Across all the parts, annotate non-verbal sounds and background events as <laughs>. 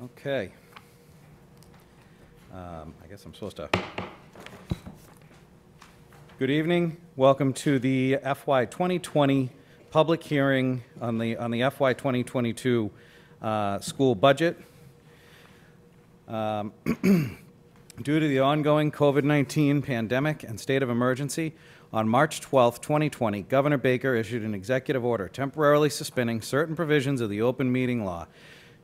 Okay. Um, I guess I'm supposed to. Good evening. Welcome to the FY 2020 public hearing on the, on the FY 2022 uh, school budget. Um, <clears throat> Due to the ongoing COVID-19 pandemic and state of emergency, on March 12, 2020, Governor Baker issued an executive order temporarily suspending certain provisions of the open meeting law,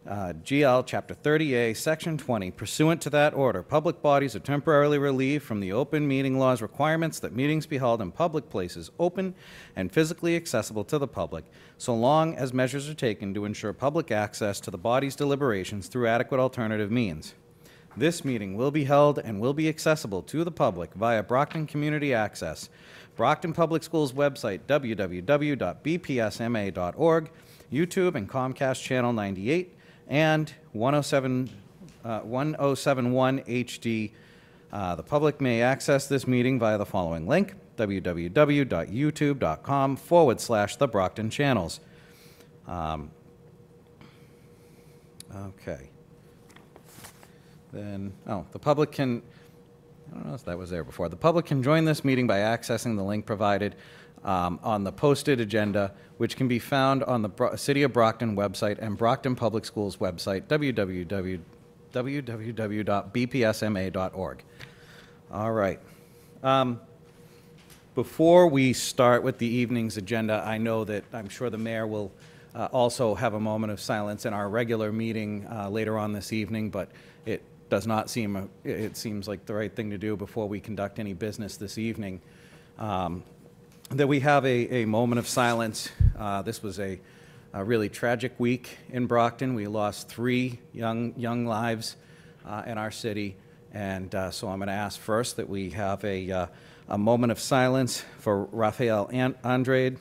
uh, GL Chapter 30A, Section 20. Pursuant to that order, public bodies are temporarily relieved from the open meeting law's requirements that meetings be held in public places open and physically accessible to the public, so long as measures are taken to ensure public access to the body's deliberations through adequate alternative means. This meeting will be held and will be accessible to the public via Brockton Community Access, Brockton Public Schools website, www.bpsma.org, YouTube and Comcast Channel 98, and 107, uh, 1071 HD. Uh, The public may access this meeting via the following link, www.youtube.com forward slash the Brockton Channels. Um, Okay. Then, oh, the public can, I don't know if that was there before. The public can join this meeting by accessing the link provided um, on the posted agenda, which can be found on the Bro- City of Brockton website and Brockton Public Schools website, www www.bpsma.org. All right. Um, Before we start with the evening's agenda, I know that, I'm sure the mayor will uh, also have a moment of silence in our regular meeting uh, later on this evening, but it does not seem, a- it it seems like the right thing to do before we conduct any business this evening. Um, That we have a, a moment of silence. Uh, This was a a really tragic week in Brockton. We lost three young, young lives uh, in our city. And uh, so I'm going to ask first that we have a, uh, a moment of silence for Rafael An- Andrade,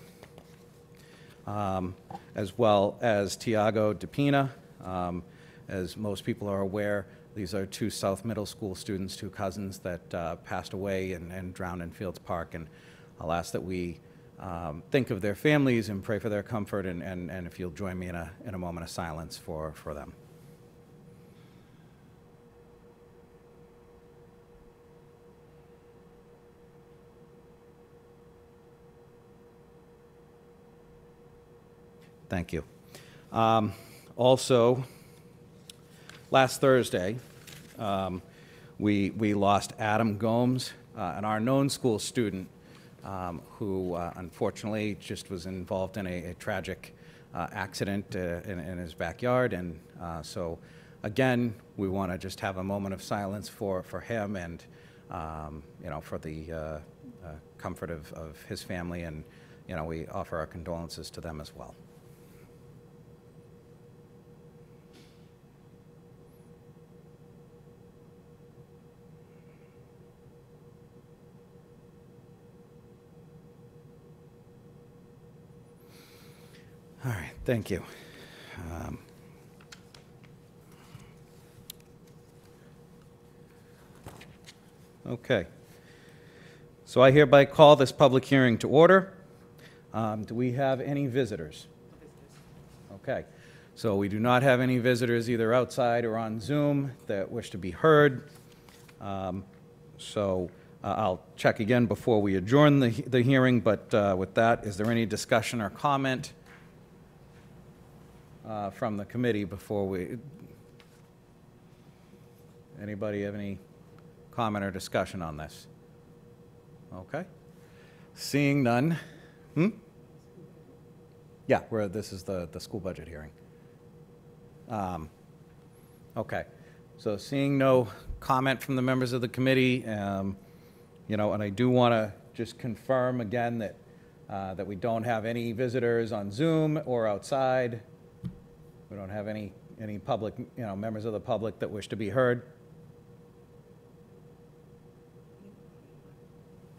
um, as well as Tiago DePina. Um, As most people are aware, these are two South Middle School students, two cousins that uh, passed away and and drowned in Fields Park. And I'll ask that we um, think of their families and pray for their comfort, and, and, and if you'll join me in a, in a moment of silence for, for them. Thank you. Um, Also, last Thursday, um, we, we lost Adam Gomes, uh, an Arnone school student um, who uh, unfortunately just was involved in a, a tragic uh, accident uh, in, in his backyard. And uh, so, again, we want to just have a moment of silence for, for him and, um, you know, for the uh, uh, comfort of, of his family. And, you know, we offer our condolences to them as well. All right, thank you. Um, Okay. So I hereby call this public hearing to order. Um, Do we have any visitors? Okay. So we do not have any visitors either outside or on Zoom that wish to be heard. Um, So uh, I'll check again before we adjourn the the hearing, but uh, with that, is there any discussion or comment uh, from the committee before we, anybody have any comment or discussion on this? Okay. Seeing none. Hmm? Yeah, where this is the, the school budget hearing. Um, Okay. So seeing no comment from the members of the committee, um, you know, and I do want to just confirm again that, uh, that we don't have any visitors on Zoom or outside. We don't have any, any public, you know, members of the public that wish to be heard?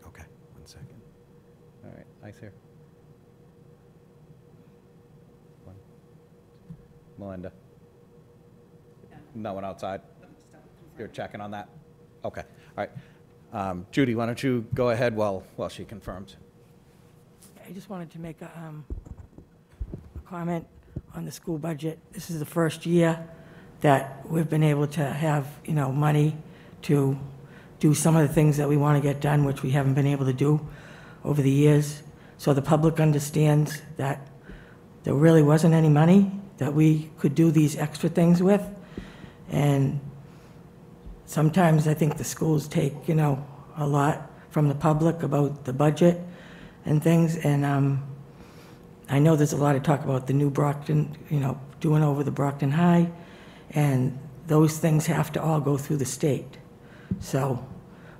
Okay, one second. All right, Ice here. One. Malinda? No one outside? You're checking on that? Okay, all right. Um, Judy, why don't you go ahead while, while she confirms? I just wanted to make a, um, a comment on the school budget. This is the first year that we've been able to have, you know, money to do some of the things that we want to get done, which we haven't been able to do over the years. So the public understands that there really wasn't any money that we could do these extra things with. And sometimes I think the schools take, you know, a lot from the public about the budget and things. And um, I know there's a lot of talk about the new Brockton, you know, doing over the Brockton High. And those things have to all go through the state. So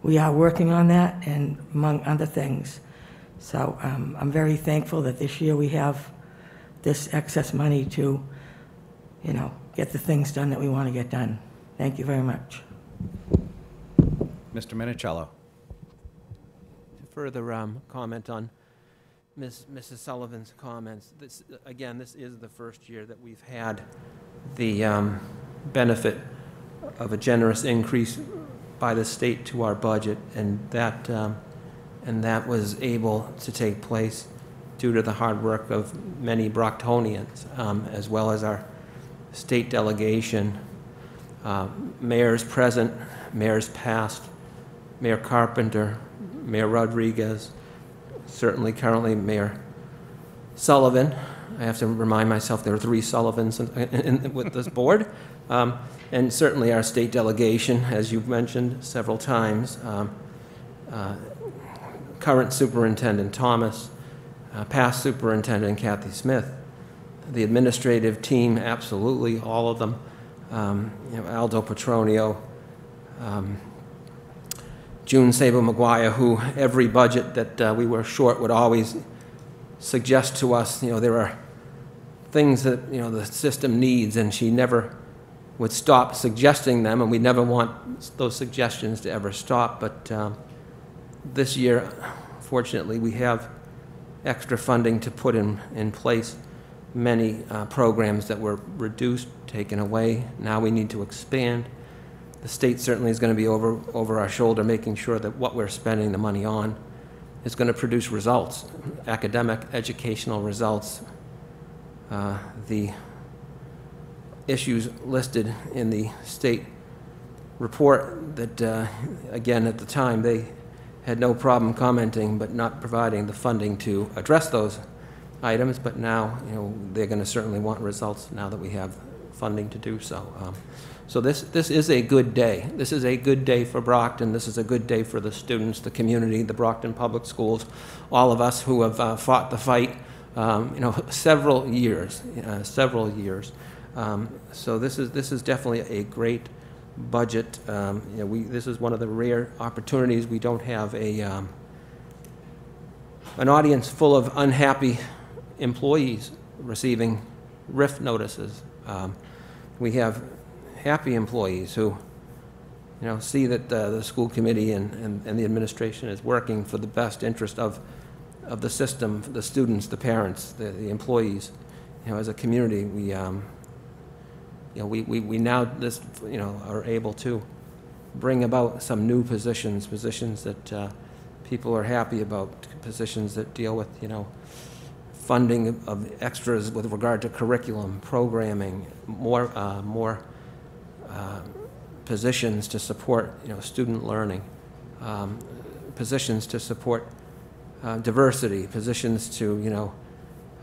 we are working on that and among other things. So um, I'm very thankful that this year we have this excess money to, you know, get the things done that we want to get done. Thank you very much. Mr. Minichiello. To further um, comment on Ms. Mrs. Sullivan's comments, this, again, this is the first year that we've had the um, benefit of a generous increase by the state to our budget, and that, um, and that was able to take place due to the hard work of many Brocktonians, um, as well as our state delegation, uh, mayors present, mayors past, Mayor Carpenter, Mayor Rodriguez, certainly currently Mayor Sullivan. I have to remind myself there are three Sullivans in, in, with this board. Um, and certainly our state delegation, as you've mentioned several times. Um, uh, current Superintendent Thomas, uh, past Superintendent Kathy Smith, the administrative team, absolutely, all of them. Um, you know, Aldo Petronio, um, June Sabo Maguire, who every budget that uh, we were short would always suggest to us, you know, there are things that, you know, the system needs, and she never would stop suggesting them, and we never want those suggestions to ever stop. But um, this year, fortunately, we have extra funding to put in, in place many uh, programs that were reduced, taken away. Now we need to expand. The state certainly is going to be over, over our shoulder, making sure that what we're spending the money on is going to produce results, academic, educational results. Uh, the issues listed in the state report that, uh, again, at the time, they had no problem commenting but not providing the funding to address those items, but now, you know, they're going to certainly want results now that we have funding to do so. Um, So this, this is a good day. This is a good day for Brockton. This is a good day for the students, the community, the Brockton Public Schools, all of us who have uh, fought the fight, um, you know, <laughs> several years, uh, several years. Um, So this is, this is definitely a great budget. Um, You know, we, this is one of the rare opportunities. We don't have a, um, an audience full of unhappy employees receiving RIF notices. Um, We have happy employees who, you know, see that uh, the school committee and, and and the administration is working for the best interest of, of the system, the students, the parents, the, the employees. You know, as a community, we, um, you know, we, we, we now this, you know, are able to bring about some new positions, positions that uh, people are happy about, positions that deal with, you know, funding of extras with regard to curriculum, programming, more, uh, more uh, positions to support, you know, student learning, um, positions to support uh, diversity, positions to, you know,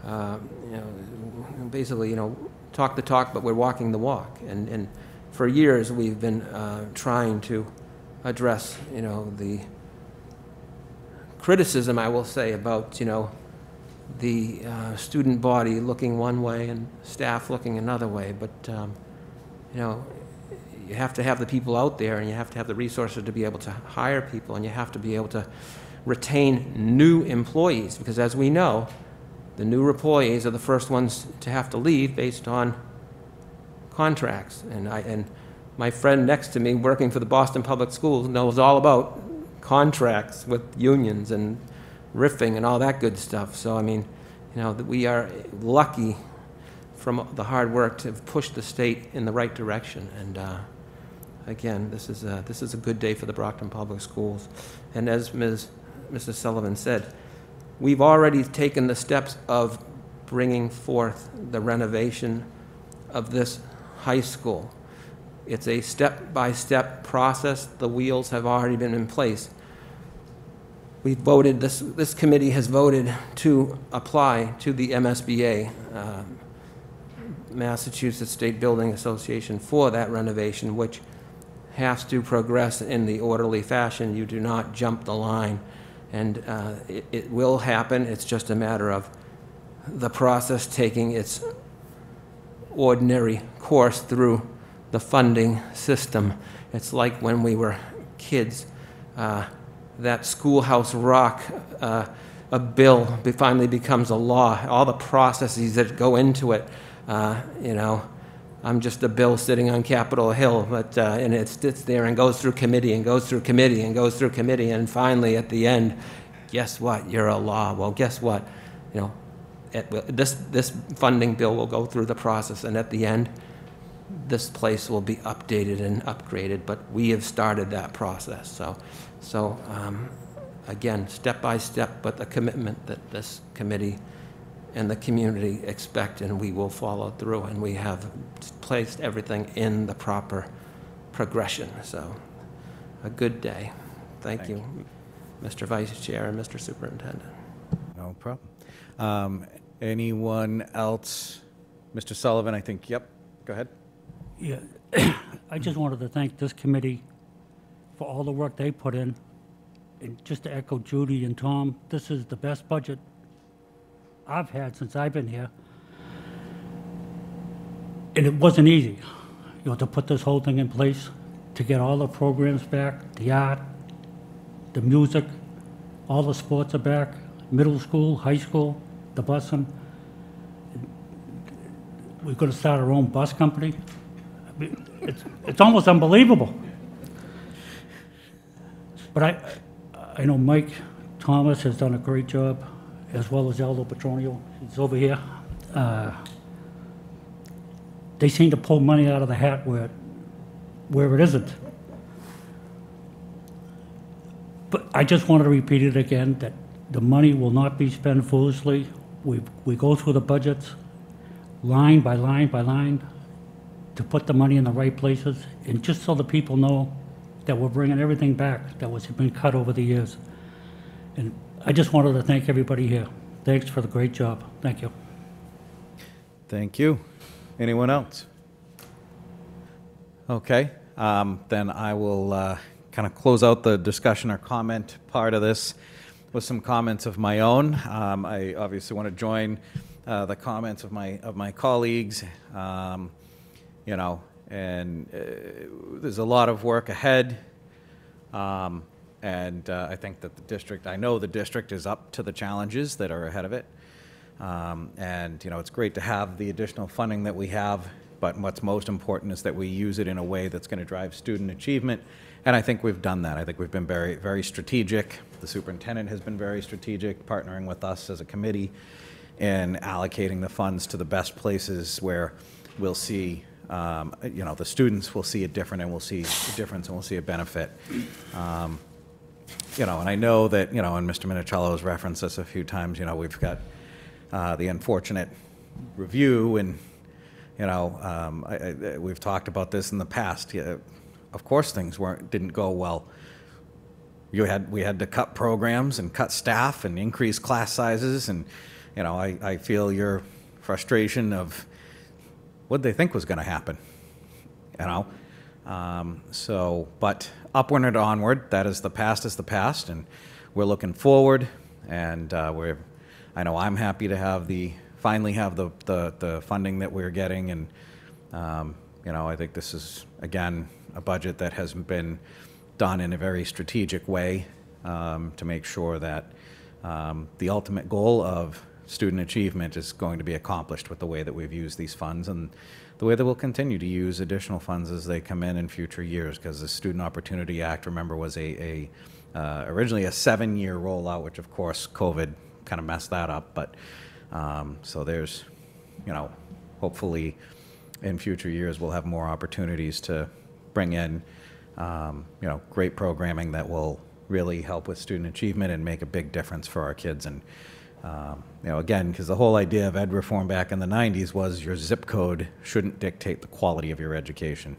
uh, you know, basically, you know, talk the talk, but we're walking the walk. And, and for years, we've been uh, trying to address, you know, the criticism, I will say, about, you know, the uh, student body looking one way and staff looking another way. But, um, you know, you have to have the people out there and you have to have the resources to be able to hire people and you have to be able to retain new employees because as we know, the new employees are the first ones to have to leave based on contracts. And I, and my friend next to me working for the Boston Public Schools knows all about contracts with unions and riffing and all that good stuff. So, I mean, you know, that we are lucky from the hard work to push the state in the right direction. And uh, again, this is, a, this is a good day for the Brockton Public Schools. And as Ms. Mrs. Sullivan said, we've already taken the steps of bringing forth the renovation of this high school. It's a step-by-step process. The wheels have already been in place. We voted, this, this committee has voted to apply to the MSBA, um, Massachusetts State Building Association, for that renovation, which has to progress in the orderly fashion. You do not jump the line. And uh, it, it will happen. It's just a matter of the process taking its ordinary course through the funding system. It's like when we were kids, uh, that Schoolhouse Rock, uh, a bill finally becomes a law, all the processes that go into it, uh, you know. I'm just a bill sitting on Capitol Hill, but, uh, and it sits there and goes through committee and goes through committee and goes through committee, and finally, at the end, guess what? You're a law. Well, guess what? You know, this, this funding bill will go through the process, and at the end, this place will be updated and upgraded, but we have started that process, so, so, um, again, step by step, but the commitment that this committee and the community expect, and we will follow through, and we have placed everything in the proper progression, so, a good day. Thank Thank you, Mr. Vice Chair and Mr. Superintendent. No problem. Um, Anyone else? Mr. Sullivan, I think, yep, go ahead. Yeah, <clears throat> I just wanted to thank this committee for all the work they put in. And just to echo Judy and Tom, this is the best budget I've had since I've been here. And it wasn't easy, you know, to put this whole thing in place, to get all the programs back, the art, the music, all the sports are back, middle school, high school, the busing. We're gonna start our own bus company. It's, it's almost unbelievable. But I, I know Mike Thomas has done a great job, as well as Aldo Petronio, he's over here. Uh, They seem to pull money out of the hat where, where it isn't. But I just wanted to repeat it again, that the money will not be spent foolishly. We, we go through the budgets, line by line by line, to put the money in the right places, and just so the people know that we're bringing everything back that was been cut over the years. And I just wanted to thank everybody here. Thanks for the great job. Thank you. Thank you. Anyone else? Okay, um, then I will kind of close out the discussion or comment part of this with some comments of my own. Um, I obviously want to join uh, the comments of my, of my colleagues, um, you know, and uh, there's a lot of work ahead. Um, And uh, I think that the district, I know the district is up to the challenges that are ahead of it. Um, And, you know, it's great to have the additional funding that we have, but what's most important is that we use it in a way that's going to drive student achievement. And I think we've done that. I think we've been very, very strategic. The superintendent has been very strategic, partnering with us as a committee in allocating the funds to the best places where we'll see, um, you know, the students will see it different and we'll see a difference and we'll see a benefit. Um, you know, and I know that, you know, and Mr. Minichiello has referenced this a few times, you know, we've got uh, the unfortunate review and, you know, um, I, I, we've talked about this in the past. Yeah, Of course, things weren't, didn't go well. You had, we had to cut programs and cut staff and increase class sizes and, you know, I, I feel your frustration of what they think was going to happen, you know? Um, so, but upward and onward, that is the past is the past, and we're looking forward, and uh, we're, I know I'm happy to have the, finally have the, the, the funding that we're getting, and, um, you know, I think this is, again, a budget that has been done in a very strategic way um, to make sure that um, the ultimate goal of student achievement is going to be accomplished with the way that we've used these funds and the way that we'll continue to use additional funds as they come in in future years because the Student Opportunity Act, remember, was a, a uh, originally a seven-year rollout, which of course COVID kind of messed that up. But um, so there's, you know, hopefully in future years we'll have more opportunities to bring in, um, you know, great programming that will really help with student achievement and make a big difference for our kids. And um, you know, again, because the whole idea of ed reform back in the 90s was your zip code shouldn't dictate the quality of your education.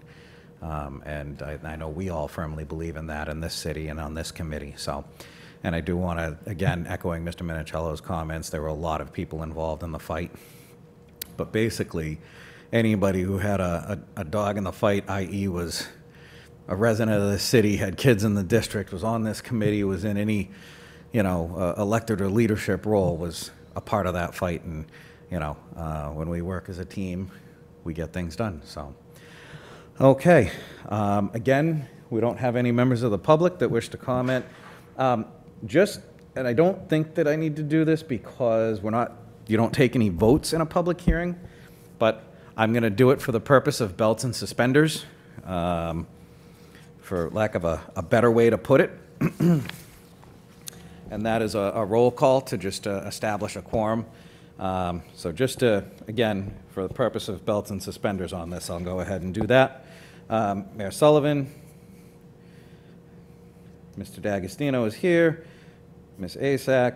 Um, And I I know we all firmly believe in that in this city and on this committee, so. And I do want to, again, echoing Mr. Minichiello's comments, there were a lot of people involved in the fight. But basically, anybody who had a, a, a dog in the fight, i.e. was a resident of the city, had kids in the district, was on this committee, was in any, you know, uh, elected or leadership role, was a part of that fight. And, you know, uh, when we work as a team, we get things done, so. Okay, um, again, we don't have any members of the public that wish to comment. Um, Just, and I don't think that I need to do this because we're not, you don't take any votes in a public hearing, but I'm going to do it for the purpose of belts and suspenders, um, for lack of a, a better way to put it. <clears throat> And that is a, a roll call to just uh, establish a quorum. Um, So just to, again, for the purpose of belts and suspenders on this, I'll go ahead and do that. Um, Mayor Sullivan, Mr. D'Agostino is here, Ms. Asack,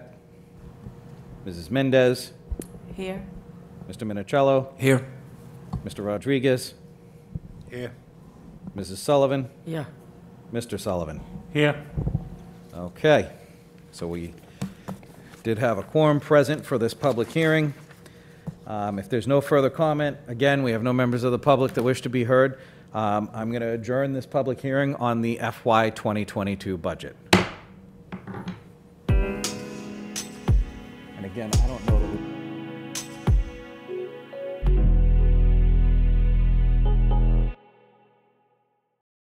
Mrs. Mendes, Here? Mr. Minichiello, Here. Mr. Rodrigues. Here. Mrs. Sullivan, Yeah. Mr. Sullivan. Here, Okay, so we did have a quorum present for this public hearing. Um, If there's no further comment, again, we have no members of the public that wish to be heard. Um, I'm going to adjourn this public hearing on the FY 2022 budget. And again, I don't know that we